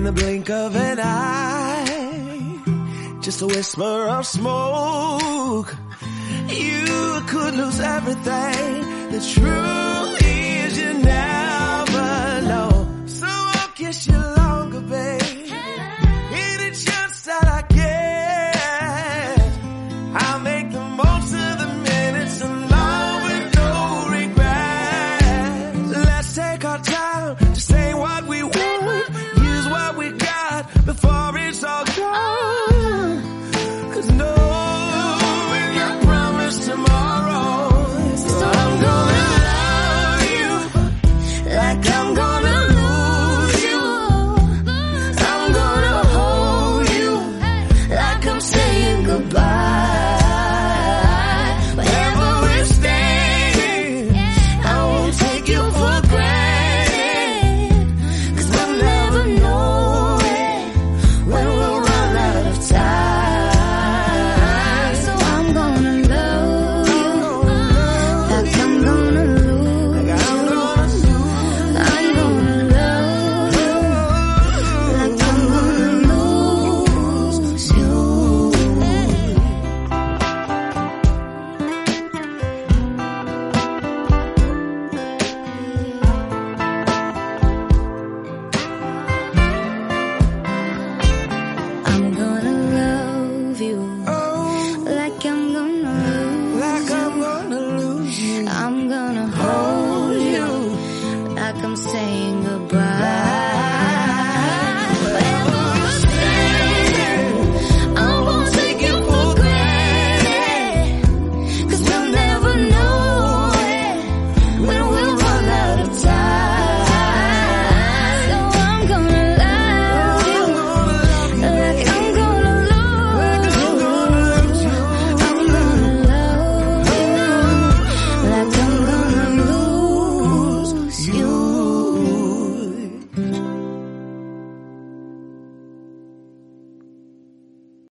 In the blink of an eye, just a whisper of smoke. You could lose everything. The truth